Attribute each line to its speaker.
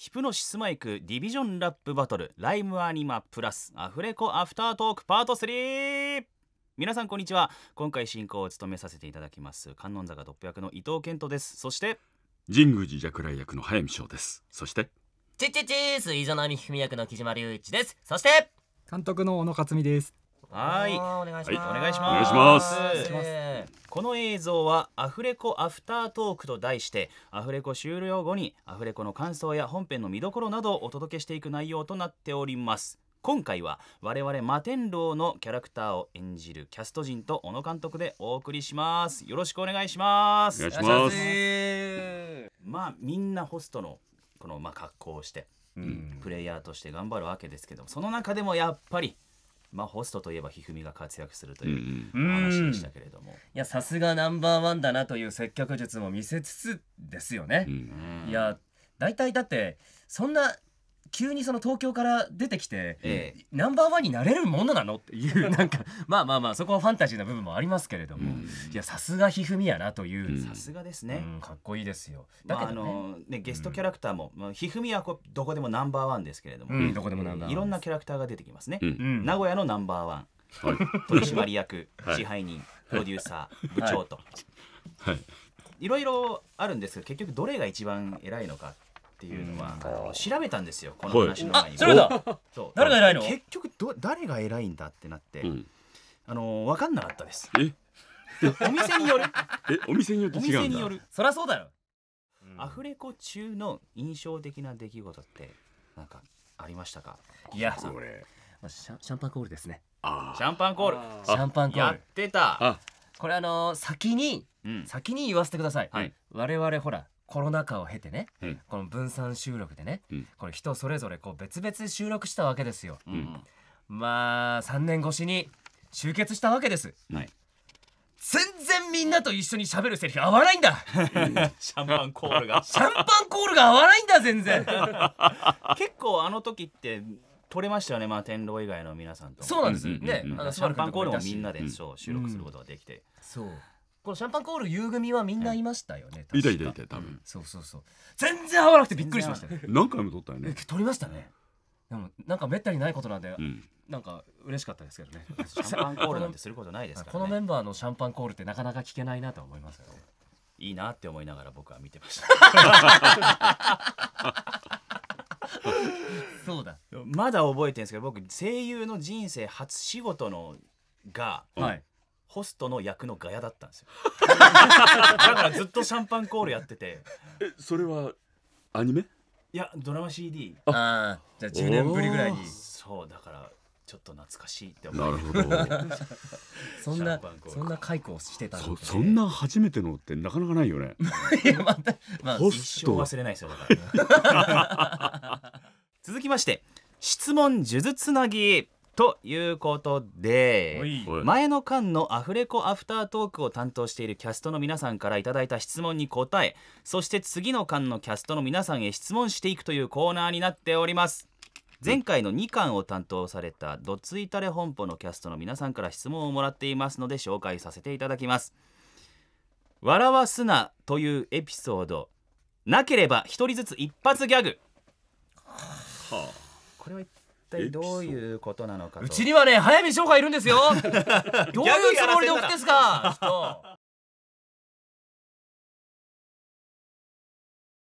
Speaker 1: ヒプノシスマイクディビジョンラップバトルライムアニマプラスアフレコアフタートークパート3皆さんこんにちは。今回進行を務めさせていただきます観音坂トップ役の伊藤健人です。そして
Speaker 2: 神宮寺若来役の早見翔です。そして
Speaker 3: チッチッチー水上波文役の木島隆一です。そして
Speaker 4: 監督の小野克美です。
Speaker 1: はい。
Speaker 3: お願いします、
Speaker 1: はいお願いします。
Speaker 2: お願いします。
Speaker 1: この映像はアフレコアフタートークと題してアフレコ終了後にアフレコの感想や本編の見どころなどをお届けしていく内容となっております。今回は我々摩天楼のキャラクターを演じるキャスト陣と小野監督でお送りします。よろしくお願いします。
Speaker 2: お願いします。
Speaker 3: ー
Speaker 1: まあみんなホストのこのまあ格好をして
Speaker 3: うん。
Speaker 1: プレイヤーとして頑張るわけですけどその中でもやっぱりまあホストといえばひふみが活躍すると
Speaker 2: うんう
Speaker 1: いう話でしたけれども、
Speaker 3: いやさすがナンバーワンだなという接客術も見せつつですよね。
Speaker 2: う、ん
Speaker 1: うん。
Speaker 3: いや大体だってそんな急にその東京から出てきて、
Speaker 1: ええ。
Speaker 3: ナンバーワンになれるものなのっていう なんかまあまあまあそこはファンタジーな部分もありますけれども、
Speaker 2: うん。
Speaker 3: いやさすがひふみやなという、
Speaker 2: うん。
Speaker 1: さすがです
Speaker 3: う
Speaker 1: ね、
Speaker 3: んかっこいいですよ。
Speaker 1: まああ
Speaker 3: だけどね、
Speaker 1: のねゲストキャラクターも、まあ、ひふみはこうどこでもナンバーワンですけれども、
Speaker 3: うんどこでもナンバーワン。
Speaker 1: いろんなキャラクターが出てきますね、名古屋のナンバーワン。
Speaker 2: はい。
Speaker 1: 取締役、
Speaker 2: はい。
Speaker 1: 支配人プロデューサー部長と、
Speaker 2: はい。
Speaker 1: い、ろいろあるんですけど結局どれが一番偉いのかっていうのは、あの調べたんですよこの話の前に、
Speaker 3: あそれだ。
Speaker 1: そう。
Speaker 3: 誰が偉いの？
Speaker 1: 結局ど誰が偉いんだってなって、
Speaker 2: うん。
Speaker 1: あの分かんなかったです。
Speaker 2: え？
Speaker 1: お店による。
Speaker 2: え？お店によって
Speaker 1: お
Speaker 2: 違うんだ。
Speaker 1: 店による。
Speaker 3: そりゃそうだよ、
Speaker 1: アフレコ中の印象的な出来事ってなんかありましたか？
Speaker 3: いや
Speaker 2: これ。
Speaker 3: まあシャンシャンパンコールですね。
Speaker 2: あ
Speaker 1: シャンパンコール。
Speaker 3: シャンパンコー
Speaker 1: やっ
Speaker 3: ル
Speaker 1: てた。
Speaker 2: あ。
Speaker 3: これあのー先に
Speaker 1: うん。
Speaker 3: 先に言わせてください、
Speaker 1: はい。
Speaker 3: 我々ほらコロナ禍を経てね、
Speaker 2: うん。
Speaker 3: この分散収録でね、
Speaker 2: うん。
Speaker 3: これ人それぞれこう別々収録したわけですよ。
Speaker 1: うん。うん
Speaker 3: まあ3年越しに集結したわけです。
Speaker 1: はい。
Speaker 3: 全然みんなと一緒に喋るセリフ合わないんだ。
Speaker 1: シャンパンコールが。
Speaker 3: シャンパンコールが合わないんだ全然。
Speaker 1: 結構あの時って撮れましたよねまあ天狼以外の皆さんとも。
Speaker 3: そうなんです、
Speaker 2: うんうんうん
Speaker 3: ね
Speaker 2: うん。
Speaker 3: あの
Speaker 1: シャンパンコールもみんなで
Speaker 3: と
Speaker 1: そう収録することができて。
Speaker 3: そうこのシャンパンコール夕組はみんないましたよね、
Speaker 2: い。たいたいた多分。
Speaker 3: そうそうそう。全然合わなくてびっくりしましたよ。
Speaker 2: 何回も撮ったよ
Speaker 3: え
Speaker 2: ね
Speaker 3: 撮りましたね。でもなんかめったにないことなんで、
Speaker 2: うん。
Speaker 3: なんか嬉しかったですけどね。
Speaker 1: シャンパンコールなんてすることないですか
Speaker 3: こ
Speaker 1: らね。
Speaker 3: のメンバーのシャンパンコールってなかなか聞けないなと思いますよね
Speaker 1: いいなって思いながら僕は見てました。
Speaker 3: そうだ。
Speaker 1: まだ覚えてるんですけど僕声優の人生初仕事のが
Speaker 2: うん
Speaker 3: はい
Speaker 1: ホストの役のガヤだったんですよ。だからずっとシャンパンコールやってて。
Speaker 2: えそれはアニメ？
Speaker 1: いやドラマ CD
Speaker 3: あ。あじゃあ10年ぶりぐらいに。
Speaker 1: そうだからちょっと懐かしいって思い
Speaker 2: なるほど。
Speaker 3: そんなそんな解雇をしてた
Speaker 2: そそんな初めてのってなかなかないよね。
Speaker 3: いやまたまあ
Speaker 2: ホ
Speaker 1: 一生忘れないですよだから。続きまして質問数珠つなぎということで前の間のアフレコアフタートークを担当しているキャストの皆さんからいただいた質問に答えそして次の間のキャストの皆さんへ質問していくというコーナーになっております。前回の2巻を担当されたどついたれ本舗のキャストの皆さんから質問をもらっていますので紹介させていただきます。笑わすなというエピソードなければ一人ずつ一発ギャグ。
Speaker 2: は
Speaker 1: これは一体どういうことなのかと。
Speaker 3: うちにはね早見翔がいるんですよどういうつもりで送ってんすか